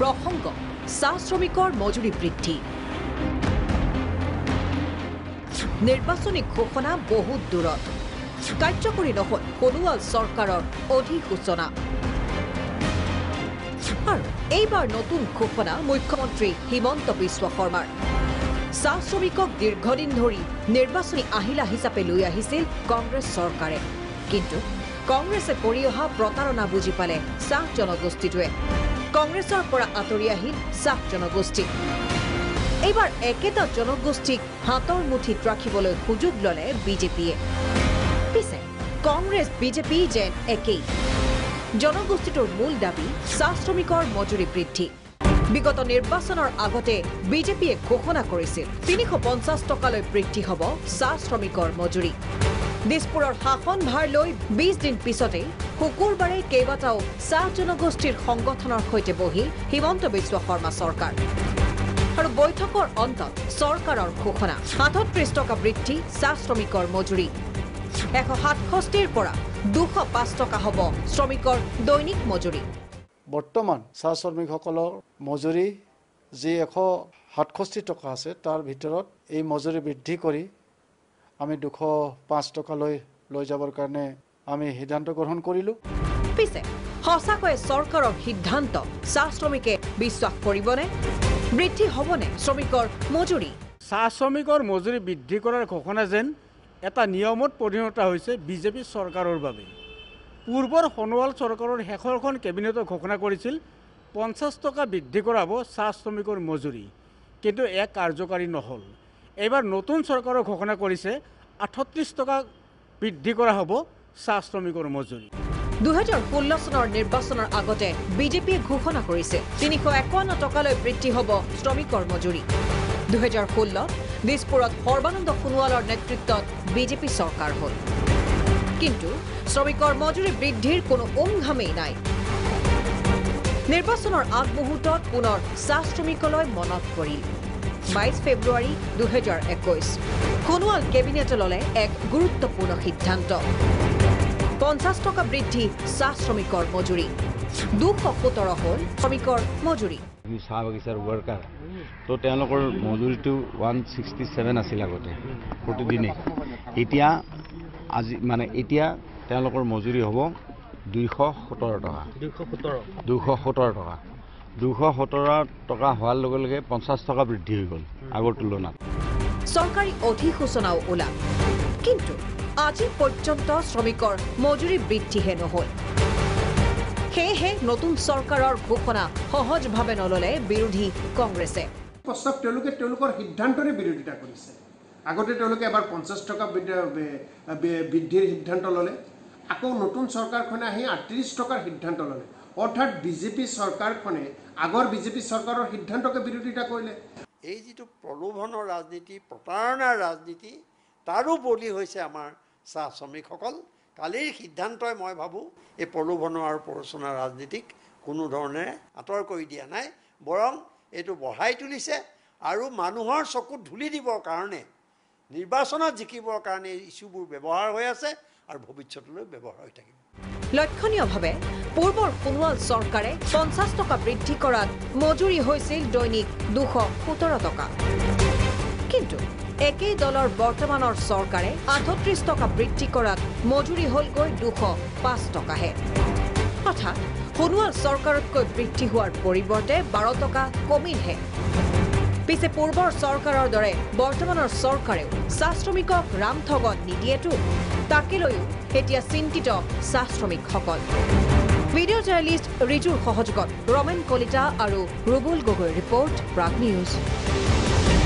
প্ৰসংগ চাহ শ্ৰমিকৰ মজুৰি বৃদ্ধি। নিৰ্বাচনী ঘোষণা বহুত দূৰত। কাৰ্যকৰী নহল সোণোৱাল চৰকাৰৰ অধিসূচনা। আৰু এইবাৰ নতুন ঘোষণা মুখ্যমন্ত্ৰী হিমন্ত বিশ্ব শৰ্মাৰ। চাহ শ্ৰমিকক দীৰ্ঘদিন ধৰি নিৰ্বাচনী আহিলা হিচাপে লৈ আহিছিল কংগ্ৰেছ চৰকাৰে। কিন্তু কংগ্ৰেছে কৰি অহা প্ৰতাৰণা বুজি পালে চাহ জনগোষ্ঠীটোৱে। কংগ্ৰেছৰ পৰা আঁতৰি আহিল চাহ জনগোষ্ঠী। এইবাৰ একেটা জনগোষ্ঠীক হাতৰ মুঠিত ৰাখিবলৈ সুযোগ ললে বিজেপিয়ে। পিছে কংগ্ৰেছ বিজেপি যেন একেই। জনগোষ্ঠীটোৰ মূল দাবী চাহ শ্ৰমিকৰ মজুৰি বৃদ্ধি। বিগত নিৰ্বাচনৰ আগতে বিজেপিয়ে ঘোষণা কৰিছিল তিনিশ পঞ্চাছ টকালৈ বৃদ্ধি হ'ব চাহ শ্ৰমিকৰ মজুৰি। দিছপুৰৰ শাসন ভাৰ লৈ বিছ দিন পিছতেই শুকুৰবাৰে কেইবাটাও চাহ জনগোষ্ঠীৰ সংগঠনৰ সৈতে বহিল হিমন্ত বিশ্ব শৰ্মা চৰকাৰ। আৰু বৈঠকৰ অন্তত চৰকাৰৰ ঘোষণা। সাতত্ৰিশ টকা বৃদ্ধি চাহ শ্ৰমিকৰ মজুৰি। এশ সাতষষ্ঠিৰ পৰা দুশ পাঁচ টকা হ'ব শ্ৰমিকৰ দৈনিক মজুৰি। বৰ্তমান চাহ শ্ৰমিকসকলৰ মজুৰি যি এশ সাতষষ্ঠি টকা আছে তাৰ ভিতৰত এই মজুৰি বৃদ্ধি কৰি আমি দুশ পাঁচ টকালৈ লৈ যাবৰ কাৰণে আমি সিদ্ধান্ত গ্ৰহণ কৰিলোঁ। পিছে সঁচাকৈয়ে চৰকাৰৰ সিদ্ধান্ত চাহ শ্ৰমিকে বিশ্বাস কৰিবনে? বৃদ্ধি হ'বনে শ্ৰমিকৰ মজুৰি? চাহ শ্ৰমিকৰ মজুৰি বৃদ্ধি কৰাৰ ঘোষণা যেন এটা নিয়মত পৰিণত হৈছে বিজেপি চৰকাৰৰ বাবে। পূৰ্বৰ সোণোৱাল চৰকাৰৰ শেষৰখন কেবিনেটত ঘোষণা কৰিছিল পঞ্চাছ টকা বৃদ্ধি কৰা হ'ব চাহ শ্ৰমিকৰ মজুৰি। কিন্তু এক কাৰ্যকাৰী নহ'ল। এইবাৰ নতুন চৰকাৰৰ ঘোষণা কৰিছে আঠত্ৰিছ টকা বৃদ্ধি কৰা হ'ব চাহ শ্ৰমিকৰ মজুৰি। দুহেজাৰ ষোল্ল চনৰ নিৰ্বাচনৰ আগতে বিজেপিয়ে ঘোষণা কৰিছে তিনিশ একাৱন্ন টকালৈ বৃদ্ধি হ'ব শ্ৰমিকৰ মজুৰি। দুহেজাৰ ষোল্লত দিছপুৰত সৰ্বানন্দ সোণোৱালৰ নেতৃত্বত বিজেপি চৰকাৰ হ'ল। কিন্তু শ্ৰমিকৰ মজুৰি বৃদ্ধিৰ কোনো উমঘামেই নাই। নিৰ্বাচনৰ আগমুহূৰ্তত পুনৰ চাহ শ্ৰমিকলৈ মনত পৰিল। বাইছ ফেব্ৰুৱাৰী দুহেজাৰ একৈছ। সোণোৱাল কেবিনেটে ল'লে এক গুৰুত্বপূৰ্ণ সিদ্ধান্ত। পঞ্চাছ টকা বৃদ্ধি চাহ শ্ৰমিকৰ মজুৰি। দুশ সোতৰ হ'ল শ্ৰমিকৰ মজুৰি। আমি চাহ বাগিচাৰ ৱৰ্কাৰ তো তেওঁলোকৰ মজুৰিটো ওৱান ছিক্সটি ছেভেন আছিল আগতে প্ৰতিদিনে এতিয়া আজি মানে এতিয়া তেওঁলোকৰ মজুৰি হ'ব দুইশ সোতৰ টকা। দুশ সোতৰ টকা। দুশ সোতৰ টকা হোৱাৰ লগে লগে পঞ্চাছ টকা বৃদ্ধি হৈ গ'ল আগৰ তুলনাত। চৰকাৰী অধিসূচনাও ওলাল। কিন্তু আজি পৰ্যন্ত শ্ৰমিকৰ মজুৰি বৃদ্ধিহে নহল। সেয়েহে নতুন চৰকাৰৰ ঘোষণা সহজভাৱে নললে বিৰোধী কংগ্ৰেছে। প্ৰস্তাৱ তেওঁলোকে তেওঁলোকৰ সিদ্ধান্তৰে বিৰোধিতা কৰিছে। আগতে তেওঁলোকে এবাৰ পঞ্চাছ টকা বৃদ্ধিৰ সিদ্ধান্ত ল'লে। আকৌ নতুন চৰকাৰখনে আহি আঠত্ৰিছ টকাৰ সিদ্ধান্ত ল'লে। অৰ্থাৎ বিজেপি চৰকাৰখনে আগৰ বিজেপি চৰকাৰৰ সিদ্ধান্তকে বিৰোধিতা কৰিলে। এই যিটো প্ৰলোভনৰ ৰাজনীতি প্ৰতাৰণাৰ ৰাজনীতি তাৰো বলি হৈছে আমাৰ চাহ শ্ৰমিকসকল। কালিৰ সিদ্ধান্তই মই ভাবোঁ এই প্ৰলোভনৰ আৰু প্ৰৰোচনাৰ ৰাজনীতিক কোনো ধৰণে আঁতৰ কৰি দিয়া নাই বৰং এইটো বঢ়াই তুলিছে আৰু মানুহৰ চকুত ধূলি দিবৰ কাৰণে নিৰ্বাচনত জিকিবৰ কাৰণে এই ইছ্যুবোৰ ব্যৱহাৰ হৈ আছে আৰু ভৱিষ্যতলৈ ব্যৱহাৰ হৈ থাকিব। লক্ষণীয়ভাৱে পূৰ্বৰ সোণোৱাল চৰকাৰে পঞ্চাছ টকা বৃদ্ধি কৰাত মজুৰি হৈছিল দৈনিক দুশ সোতৰ টকা। কিন্তু একেই দলৰ বৰ্তমানৰ চৰকাৰে আঠত্ৰিছ টকা বৃদ্ধি কৰাত মজুৰি হ'লগৈ দুশ পাঁচ টকাহে। অৰ্থাৎ সোণোৱাল চৰকাৰতকৈ বৃদ্ধি হোৱাৰ পৰিৱৰ্তে বাৰ টকা কমিলহে। পিছে পূৰ্বৰ চৰকাৰৰ দৰে বৰ্তমানৰ চৰকাৰেও চাহ শ্ৰমিকক ৰামঠগত নিদিয়েতো। তাকে লৈও এতিয়া চিন্তিত চাহ শ্ৰমিকসকল ভিডিঅ' জাৰ্নেলিষ্ট ৰিজুৰ সহযোগত ৰমেন কলিতা আৰু ৰুবুল গগৈৰ ৰিপৰ্ট প্ৰাগ নিউজ